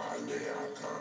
Hale Aka,